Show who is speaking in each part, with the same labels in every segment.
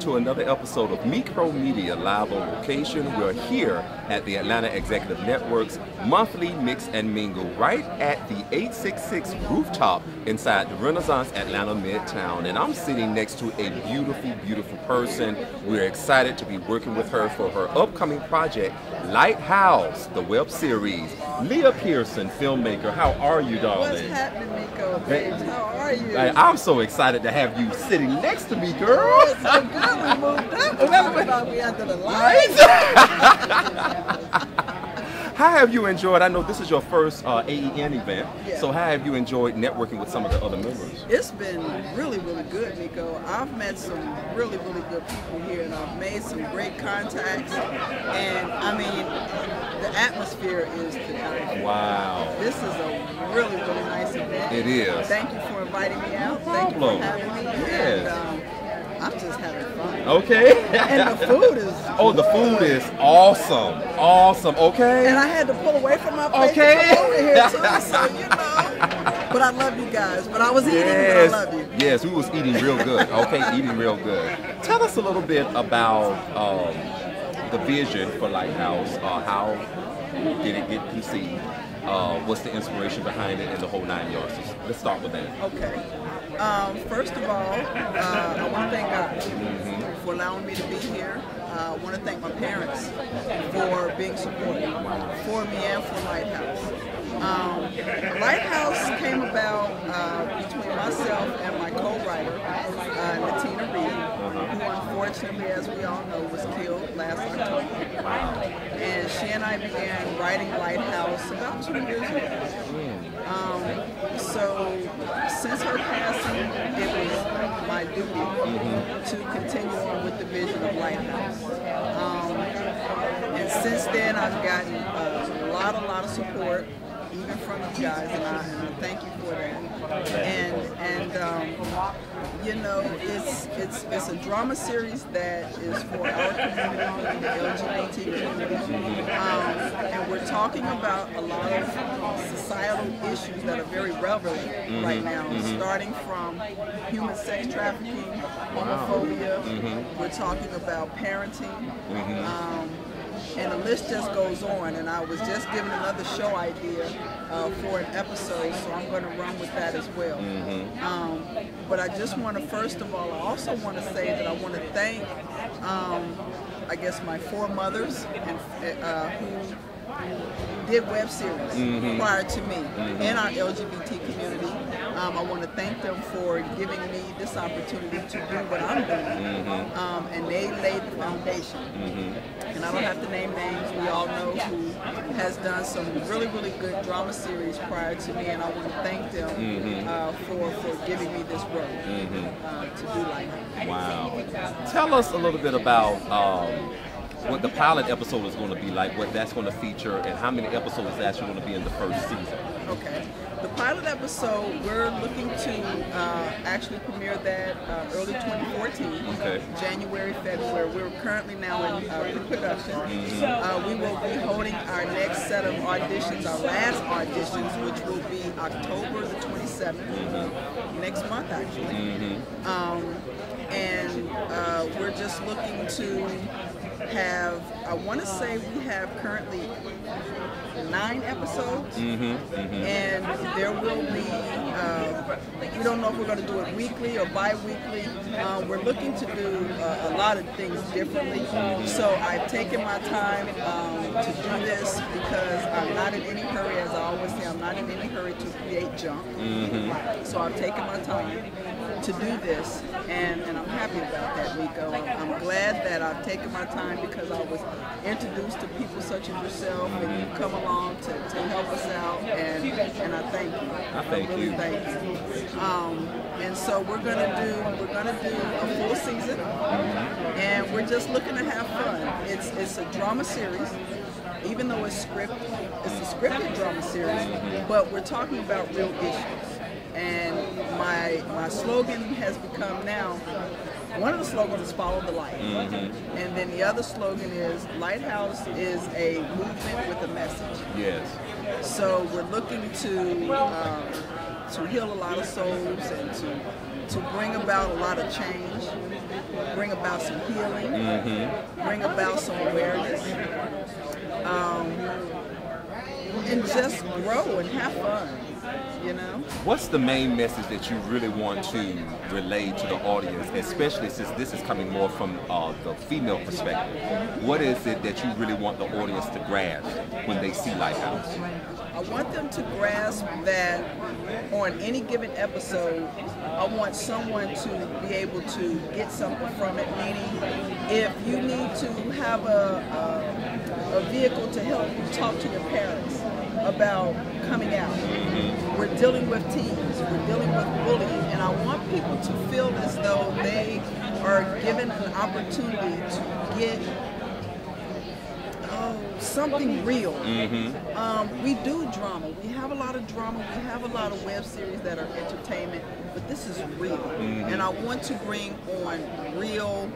Speaker 1: To another episode of Meak Pro Media live on location. We're here at the Atlanta Executive Network's monthly Mix and Mingle right at the 866 rooftop inside the Renaissance Atlanta Midtown. And I'm sitting next to a beautiful, beautiful person. We're excited to be working with her for her upcoming project, Lighthouse, the web series. Lea Pearson, filmmaker, how are you, darling?
Speaker 2: What's happening? Babes? How are you?
Speaker 1: I'm so excited to have you sitting next to me, girl.
Speaker 2: Oh, Good. We moved up. We talking we under the lights.
Speaker 1: How have you enjoyed? I know this is your first uh, AEN event,
Speaker 2: Yeah.
Speaker 1: so how have you enjoyed networking with some of the other members?
Speaker 2: It's been really, really good, Miko. I've met some really, really good people here, and I've made some great contacts. And I mean, the atmosphere is die.
Speaker 1: Wow.
Speaker 2: This is a really, really nice event.
Speaker 1: It is.
Speaker 2: Thank you for inviting me out. Thank you for having me.
Speaker 1: Yes.
Speaker 2: And um, I'm just having fun.
Speaker 1: Okay.
Speaker 2: And the food is.
Speaker 1: oh, the food is awesome. Awesome. Okay.
Speaker 2: And I had to pull away from my plate
Speaker 1: Okay.
Speaker 2: to come over here too, so you know. But I love you guys. But I was eating,
Speaker 1: Yes.
Speaker 2: but I love you.
Speaker 1: Yes, we was eating real good. Okay, eating real good. Tell us a little bit about um, the vision for Lighthouse. Uh, how did it get conceived? Uh, what's the inspiration behind it and the whole nine yards? So let's start with that.
Speaker 2: Okay. Um, first of all, uh, I want to thank God for allowing me to be here. Uh, I want to thank my parents for being supportive for me and for Lighthouse. Um, Lighthouse came about uh, between myself and my co-writer, uh, Natina Reed, who unfortunately, as we all know, was killed last October. And she and I began writing Lighthouse about two years ago. Um, so since her passing, it was my duty to continue on with the vision of Lighthouse. Um, and since then, I've gotten a lot, a lot of support, even from you guys, and I, and I thank you for that. And and um, you know, it's it's it's a drama series that is for our community, the LGBT community, um, and we're talking about a lot of societal issues that are very relevant right now, starting from human sex trafficking, homophobia. We're talking about parenting. Um, and the list just goes on. And I was just given another show idea uh, for an episode, so I'm going to run with that as well. Um, but I just want to, first of all, I also want to say that I want to thank, um, I guess, my four mothers and uh, who did web series prior to me in our LGBT community. Um, I want to thank them for giving me this opportunity to do what I'm doing. Um, and they laid the foundation. And I don't have to name names. We all know who has done some really, really good drama series prior to me. And I want to thank them uh, for, for giving me this role uh, to do like
Speaker 1: Wow. Tell us a little bit about um, what the pilot episode is going to be like, what that's going to feature, and how many episodes is actually going to be in the first season.
Speaker 2: Okay. The pilot episode, we're looking to uh, actually premiere that uh, early 2014.
Speaker 1: Okay.
Speaker 2: January, February. We're currently now in uh, pre-production. Uh, we will be holding our next set of auditions, our last auditions, which will be October the 27th, next month actually. Um, and uh, we're just looking to have, I want to say we have currently nine episodes, and there will be. Uh, we don't know if we're going to do it weekly or bi-weekly. Uh, we're looking to do uh, a lot of things differently. So I've taken my time um, to do this because I'm not in any hurry. As I always say, I'm not in any hurry to create junk. So I've taken my time to do this, and, and I'm happy about that, Miko. I'm, I'm glad that I've taken my time because I was introduced to people such as yourself, and you've come along to, to help us out, and and I thank you.
Speaker 1: I thank
Speaker 2: really
Speaker 1: you.
Speaker 2: Thank you. Um, and so we're gonna do we're gonna do a full season, and we're just looking to have fun. It's it's a drama series. Even though it's scripted, it's a scripted drama series, but we're talking about real issues. And my my slogan has become now one of the slogans is follow the light. And then the other slogan is Lighthouse is a movement with a message.
Speaker 1: Yes.
Speaker 2: So we're looking to um, to heal a lot of souls and to to bring about a lot of change, bring about some healing, mm-hmm. bring about some awareness, um, and just grow and have fun you know.
Speaker 1: What's the main message that you really want to relay to the audience, especially since this is coming more from uh, the female perspective? What is it that you really want the audience to grasp when they see Lighthouse?
Speaker 2: I want them to grasp that on any given episode, I want someone to be able to get something from it. Meaning, if you need to have a, a, a vehicle to help you talk to your parents about coming out. Mm-hmm. We're dealing with teens, we're dealing with bullying, and I want people to feel as though they are given an opportunity to get oh, something real. Mm-hmm. Um, we do drama. We have a lot of drama. We have a lot of web series that are entertainment, but this is real. Mm-hmm. And I want to bring on real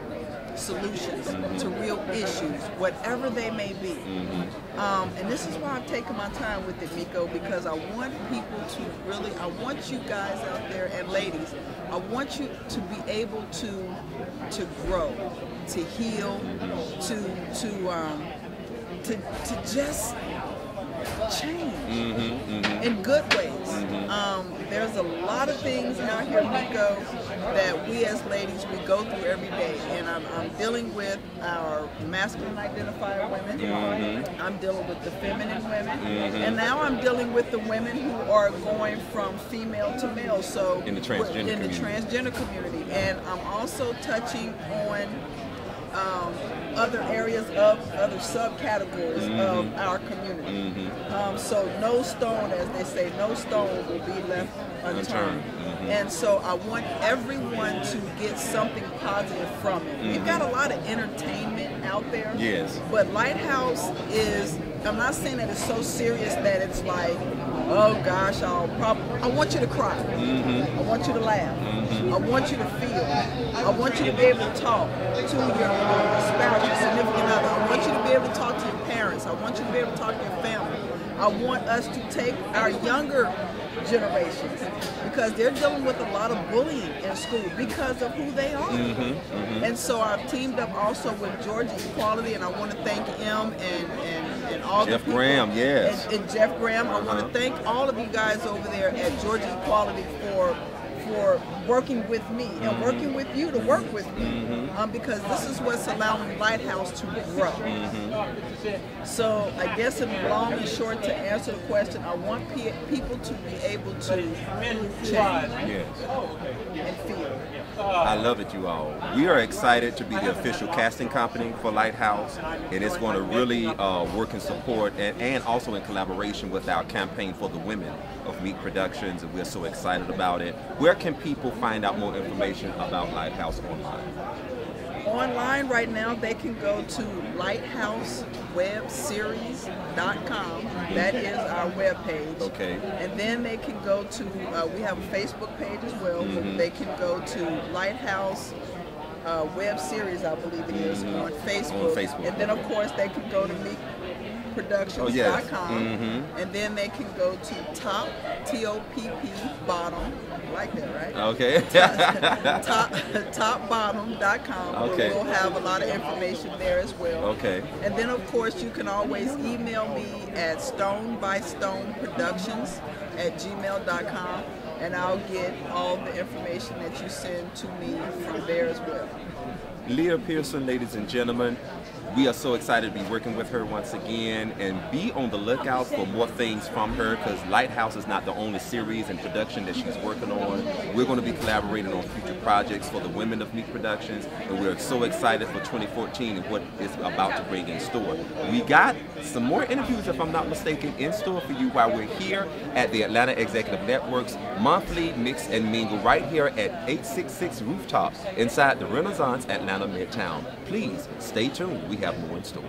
Speaker 2: solutions mm-hmm. to real issues, whatever they may be. Mm-hmm. Um, and this is why I've taken my time with it, Miko, because I want people to really, I want you guys out there and ladies, I want you to be able to to grow, to heal, to to um, to to just change mm-hmm, mm-hmm. in good ways. Mm-hmm. Um, a lot of things out here, Miko, that we as ladies we go through every day, and I'm, I'm dealing with our masculine identifier women. Mm-hmm. I'm dealing with the feminine women, mm-hmm. and now I'm dealing with the women who are going from female to male. So
Speaker 1: in the transgender
Speaker 2: in
Speaker 1: community.
Speaker 2: the transgender community, and I'm also touching on um, other areas of other subcategories mm-hmm. of our community. Mm-hmm. Um, so no stone, as they say, no stone will be left unturned. Mm-hmm. And so I want everyone to get something positive from it. We've got a mm-hmm. lot of entertainment out there.
Speaker 1: Yes.
Speaker 2: But Lighthouse is, I'm not saying that it's so serious that it's like, oh gosh, I'll probably, I want you to cry. Mm-hmm. I want you to laugh. Mm-hmm. I want you to feel. I want you to be able to talk to your spouse, your significant other. I want you to be able to talk to your parents. I want you to be able to talk to your family. I want us to take our younger generations because they're dealing with a lot of bullying in school because of who they are. Mm-hmm, mm-hmm. And so I've teamed up also with Georgia Equality, and I want to thank him and, and, and all
Speaker 1: Jeff
Speaker 2: the people.
Speaker 1: Graham, yes.
Speaker 2: And, and Jeff Graham. I uh-huh. want to thank all of you guys over there at Georgia Equality for for working with me and mm-hmm. working with you to work with me mm-hmm. um, because this is what's allowing Lighthouse to grow. Mm-hmm. So I guess in long and short to answer the question, I want pe- people to be able to change yes. and feel.
Speaker 1: I love it, you all. We are excited to be the official casting company for Lighthouse, and it's going to really uh, work in support and, and also in collaboration with our campaign for the women of Meak Productions, and we're so excited about it. Where can people find out more information about Lighthouse online?
Speaker 2: Online right now, they can go to lighthousewebseries.com. That is our webpage.
Speaker 1: Okay.
Speaker 2: And then they can go to, uh, we have a Facebook page as well. Mm-hmm. They can go to Lighthouse uh, Web Series, I believe it is, mm-hmm. on, Facebook.
Speaker 1: on Facebook.
Speaker 2: And then, of course, they can go to Meak productions.com. Oh, yes. mm-hmm. And then they can go to top, T O P P, bottom. Like that, right?
Speaker 1: Okay.
Speaker 2: top, topbottom.com. Okay. We'll have a lot of information there as well.
Speaker 1: Okay.
Speaker 2: And then, of course, you can always email me at stone by stone productions at gmail.com and I'll get all the information that you send to me from there as well.
Speaker 1: Lea Pearson, ladies and gentlemen, we are so excited to be working with her once again and be on the lookout for more things from her because Lighthouse is not the only series and production that she's working on. We're going to be collaborating on future projects for the women of Meak Productions and we're so excited for 2014 and what is about to bring in store. We got some more interviews, if I'm not mistaken, in store for you while we're here at the Atlanta Executive Network's monthly Mix and Mingle right here at 866 Rooftop inside the Renaissance Atlanta Midtown. Please stay tuned. We have more in store.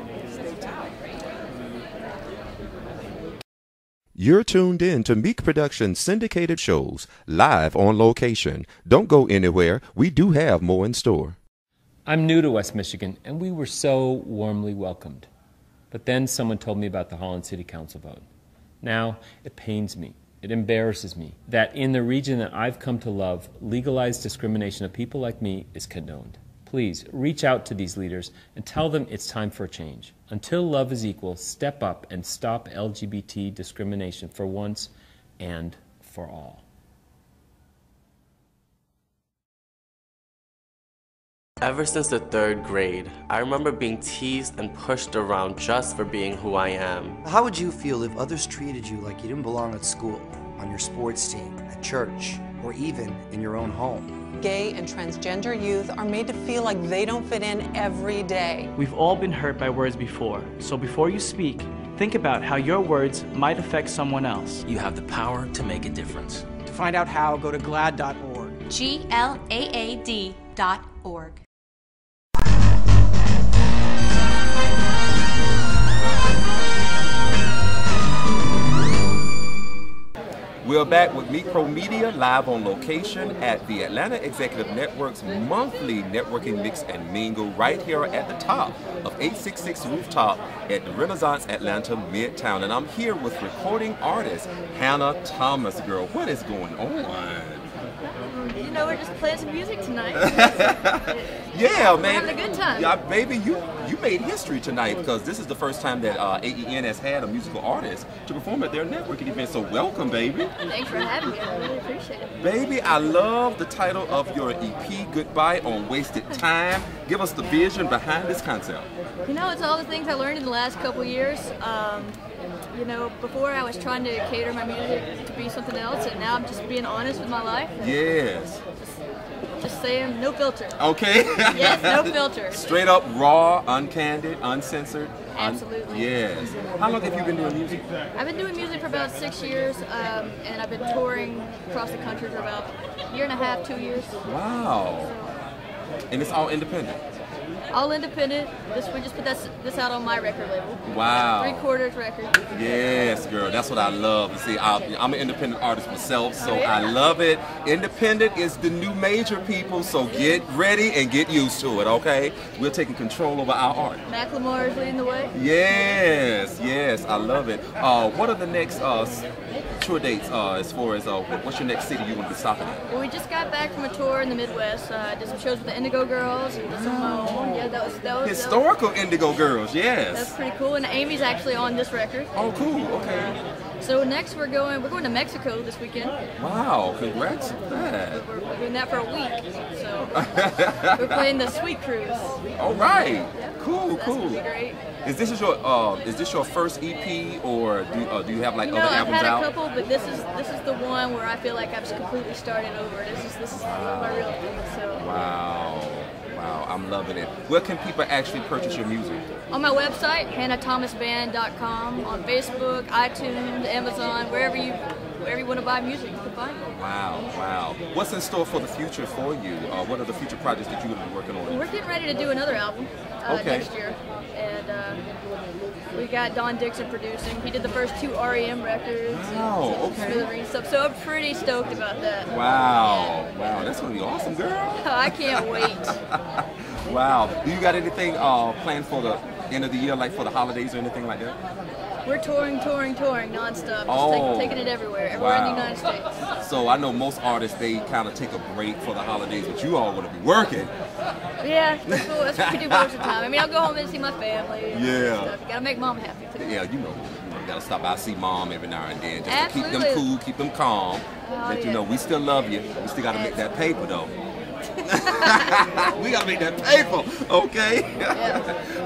Speaker 1: You're tuned in to Meak Productions syndicated shows, live on location. Don't go anywhere. We do have more in store.
Speaker 3: I'm new to West Michigan, and we were so warmly welcomed. But then someone told me about the Holland City Council vote. Now, it pains me it embarrasses me that in the region that I've come to love, legalized discrimination of people like me is condoned. Please reach out to these leaders and tell them it's time for a change. Until love is equal, step up and stop LGBT discrimination for once and for all.
Speaker 4: Ever since the third grade, I remember being teased and pushed around just for being who I am.
Speaker 5: How would you feel if others treated you like you didn't belong at school, on your sports team, at church, or even in your own home?
Speaker 6: Gay and transgender youth are made to feel like they don't fit in every day.
Speaker 7: We've all been hurt by words before, so before you speak, think about how your words might affect someone else.
Speaker 8: You have the power to make a difference.
Speaker 9: To find out how, go to glaad.org.
Speaker 10: G L A A D dot org.
Speaker 1: We're back with Meak Pro Media live on location at the Atlanta Executive Network's monthly networking mix and mingle right here at the top of 866 Rooftop at the Renaissance Atlanta Midtown. And I'm here with recording artist Hannah Thomas. Girl, what is going on?
Speaker 11: You know, we're just playing some music tonight.
Speaker 1: yeah,
Speaker 11: we're
Speaker 1: man.
Speaker 11: having a good time.
Speaker 1: Yeah, baby, you you made history tonight because this is the first time that uh, AEN has had a musical artist to perform at their networking event. So welcome, baby.
Speaker 11: Thanks for having me. I really appreciate it.
Speaker 1: Baby, I love the title of your EP, Goodbye on Wasted Time. Give us the vision behind this concept.
Speaker 11: You know, it's all the things I learned in the last couple years. Um, you know, before I was trying to cater my music to be something else, and now I'm just being honest with my life.
Speaker 1: Yes.
Speaker 11: Just, just saying, no filter.
Speaker 1: Okay.
Speaker 11: yes, no filter.
Speaker 1: Straight up, raw, uncandid, uncensored.
Speaker 11: Absolutely.
Speaker 1: Un- yes. How long have you been doing music?
Speaker 11: I've been doing music for about six years, um, and I've been touring across the country for about a year and a half, two years.
Speaker 1: Wow. And it's all independent.
Speaker 11: All independent. This we just put this this out on my record label.
Speaker 1: Wow.
Speaker 11: Three quarters record.
Speaker 1: Yes, girl. That's what I love. To see, I, I'm an independent artist myself, so
Speaker 11: Oh, yeah.
Speaker 1: I love it. Independent is the new major, people. So get ready and get used to it. Okay? We're taking control over our art.
Speaker 11: Macklemore is leading the way.
Speaker 1: Yes, yes, I love it. Uh, what are the next uh, tour dates uh, as far as uh, what's your next city you want to be stopping at?
Speaker 11: Well, we just got back from a tour in the Midwest. Uh, did some shows with the Indigo Girls and did some my own. Yeah, that was that was
Speaker 1: Historical Indigo Girls, yes.
Speaker 11: that's pretty cool. And Amy's actually on this record.
Speaker 1: Oh, cool. Okay.
Speaker 11: So next we're going we're going to Mexico this weekend.
Speaker 1: Wow. Congrats on that.
Speaker 11: We're, we're doing that for a week. So we're playing the Sweet Cruise.
Speaker 1: All right. Cool.
Speaker 11: That's
Speaker 1: Cool.
Speaker 11: gonna be great.
Speaker 1: Is this your uh, is this your first EP or do, uh, do you have like
Speaker 11: You know,
Speaker 1: other
Speaker 11: I've
Speaker 1: albums
Speaker 11: had a couple, but this is this is the one where I feel like I've just completely started over. This is this is my real thing. So
Speaker 1: Wow. I'm loving it. Where can people actually purchase your music?
Speaker 11: on my website, hannahthomasband.com, on Facebook, iTunes, Amazon, wherever you wherever you want to buy music, you can find it.
Speaker 1: Wow. Wow. What's in store for the future for you? Uh, what are the future projects that you're going to be working on?
Speaker 11: We're getting ready to do another album uh,
Speaker 1: Okay.
Speaker 11: next year, and uh, we got Don Dixon producing. He did the first two REM records.
Speaker 1: Wow, okay.
Speaker 11: Stuff. So I'm pretty stoked about that.
Speaker 1: Wow. Wow. That's going to be awesome, girl.
Speaker 11: I can't wait.
Speaker 1: Wow. Do you got anything uh, planned for the end of the year, like for the holidays or anything like that?
Speaker 11: We're touring, touring, touring nonstop. Just
Speaker 1: Oh.
Speaker 11: take, taking it everywhere, everywhere in the United States.
Speaker 1: So I know most artists they kind of take a break for the holidays, but you all going to be working.
Speaker 11: Yeah, that's what, that's what we do most of the time. I mean, I'll go home and see my family.
Speaker 1: Yeah.
Speaker 11: Gotta make mom happy too.
Speaker 1: Yeah, you know, you gotta stop by see mom every now and then just to keep them cool, keep them calm.
Speaker 11: Oh,
Speaker 1: Let you know we still love you. We still gotta make that paper though. we gotta make that paper, okay?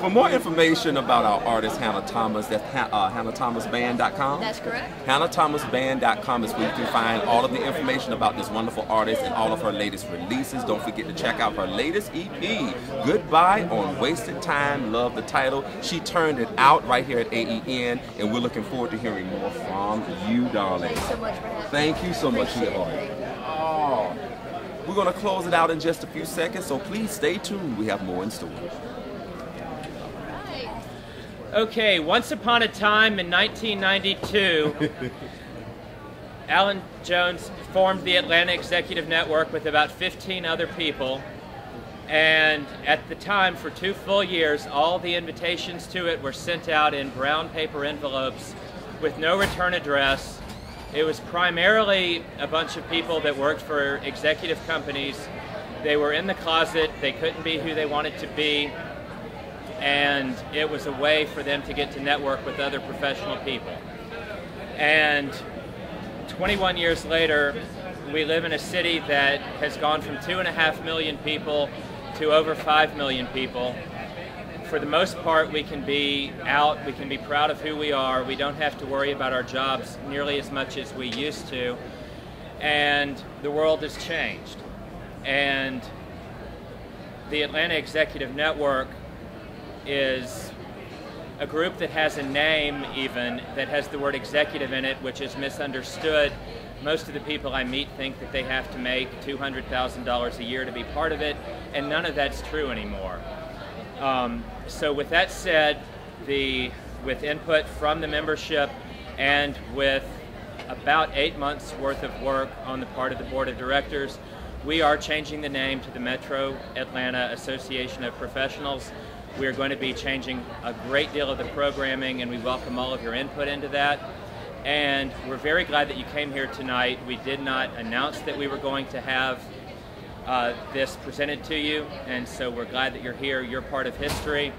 Speaker 1: For more information about our artist Hannah Thomas, that's ha- uh, HannahThomasBand.com.
Speaker 11: That's correct.
Speaker 1: HannahThomasBand.com is where you can find all of the information about this wonderful artist and all of her latest releases. Don't forget to check out her latest EP, Goodbye on Wasted Time. Love the title. She turned it out right here at AEN, and we're looking forward to hearing more from you, darling.
Speaker 11: Thanks so much for having me.
Speaker 1: Thank you so much,
Speaker 11: Appreciate it.
Speaker 1: sweetheart. We're going to close it out in just a few seconds, so please stay tuned. We have more in store.
Speaker 12: Okay, once upon a time in 1992, Alan Jones formed the Atlanta Executive Network with about 15 other people. And at the time, for two full years, all the invitations to it were sent out in brown paper envelopes with no return address it was primarily a bunch of people that worked for executive companies. They were in the closet, they couldn't be who they wanted to be, and it was a way for them to get to network with other professional people. And 21 years later, we live in a city that has gone from two and a half million people to over five million people. For the most part, we can be out, we can be proud of who we are. We don't have to worry about our jobs nearly as much as we used to. And the world has changed. And the Atlanta Executive Network is a group that has a name even that has the word executive in it, which is misunderstood. Most of the people I meet think that they have to make $200,000 a year to be part of it, and none of that's true anymore. Um, so with that said, the with input from the membership and with about eight months worth of work on the part of the board of directors, we are changing the name to the Metro Atlanta Association of Professionals. We are going to be changing a great deal of the programming, and we welcome all of your input into that. And we're very glad that you came here tonight. We did not announce that we were going to have uh, this presented to you, and so we're glad that you're here. You're part of history.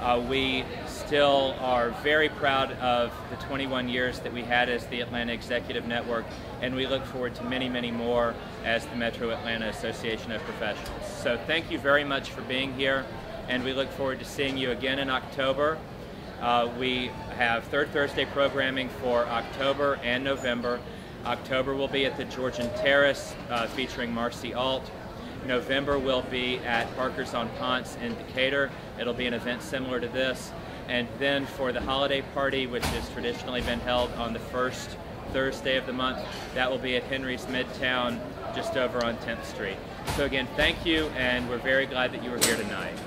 Speaker 12: Uh, we still are very proud of the 21 years that we had as the Atlanta Executive Network, and we look forward to many, many more as the Metro Atlanta Association of Professionals. So thank you very much for being here and we look forward to seeing you again in October. Uh, we have Third Thursday programming for October and November. October will be at the Georgian Terrace uh, featuring Marcy Alt. November will be at Parker's on Ponce in Decatur. It'll be an event similar to this. And then for the holiday party, which has traditionally been held on the first Thursday of the month, that will be at Henry's Midtown, just over on 10th Street. So again, thank you, and we're very glad that you were here tonight.